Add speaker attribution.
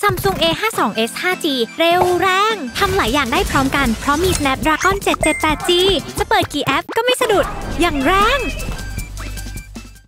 Speaker 1: Samsung A52s 5G เร็วแรง ทำหลายอย่างได้พร้อมกัน เพราะมี Snapdragon 778G จะเปิดกี่แอปก็ไม่สะดุด อย่างแรง